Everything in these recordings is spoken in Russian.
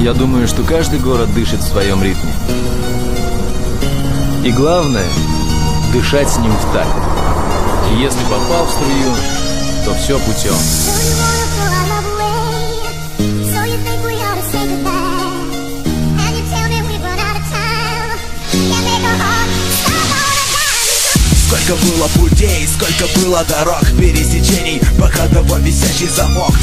Я думаю, что каждый город дышит в своем ритме. И главное — дышать с ним в такт. И если попал в струю, то все путем. Сколько было путей, сколько было дорог Пересечений, пока того висящий замок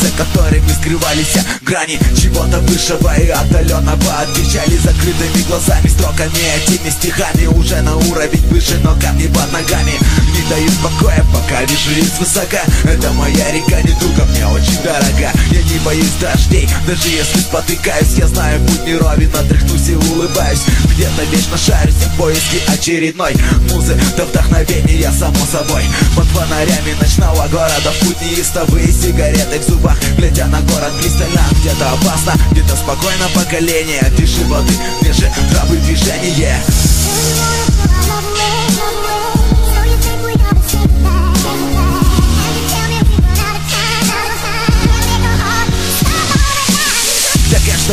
За которыми скрывались грани Чего-то высшего и отдаленного Отвечали закрытыми глазами Строками этими стихами. Уже на уровень выше, но камни под ногами. Не дают покоя, пока вижу из высока. Это моя река, не туга, мне очень дорога. Я не боюсь дождей, даже если спотыкаюсь. Я знаю, путь не ровен, отряхнусь и улыбаюсь. Где-то вечно шарюсь в поиске очередной музы. Да вдохновения, само собой. Под фонарями ночного города В путь неистовые сигареты в зубах. Глядя на город пристально Где-то опасно, где-то спокойно поколение. Тише воды, ниже травы движение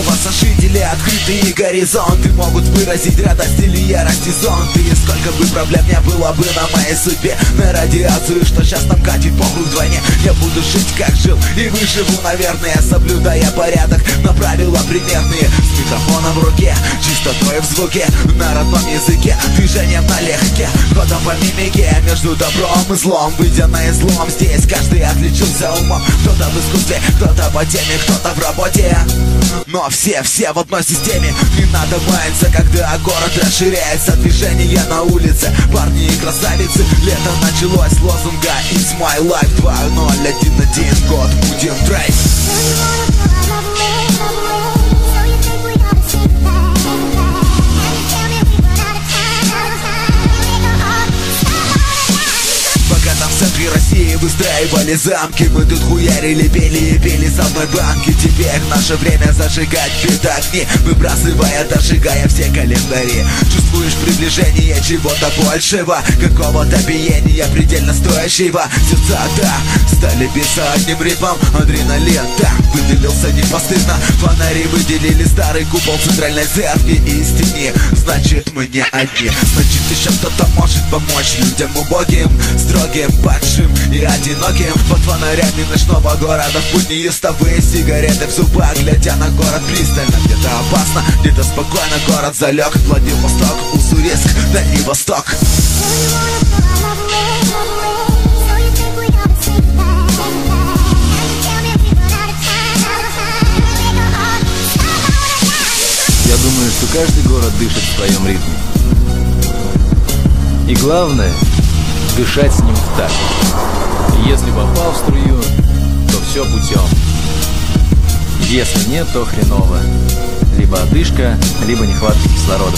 каждого сожители открытые горизонты. Могут выразить радость или ярость и зонты. И сколько бы проблем не было бы на моей судьбе. На радиацию, что сейчас нам катит похуй вдвойне. Я буду жить как жил и выживу, наверное Соблюдая порядок. На правила примерные С микрофоном в руке, чистотой в звуке На родном языке, движением налегке Ходом по мимике между добром и злом Выйдя на излом, здесь каждый отличился умом Кто-то в искусстве, кто-то по теме, кто-то в работе. Но все, все в одной системе Не надо маяться, когда город расширяется. Движение на улице, парни и красавицы Лето началось лозунга It's my life 2011 год, будем драйв центре России выстраивали замки. Мы тут хуярили, пели и пели с одной банки. Теперь наше время зажигать огни Выбрасывая, дожигая все календари Чувствуешь приближение чего-то большего? Какого-то биения предельно стоящего? Сердца, да, стали биться одним ритмом. Адреналин, да, выделился не постыдно Фонари выделили старый купол центральной церкви истине. Значит мы не одни. Значит еще кто-то может помочь людям убогим Строгим, падшим и одиноким. Под фонарями ночного города В путь неистовые сигареты в зубах Глядя на город пристально опасно, где-то спокойно Город залег, Владивосток, Уссурийск, Дальний Восток Я думаю, что каждый город дышит в своем ритме. И главное — дышать с ним в такт. Если попал в струю, то все путем. Если нет, то хреново. Либо одышка, либо нехватка кислорода.